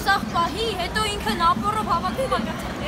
սախ պահի, հետո ինքն ապորով հավաքում ա գցել։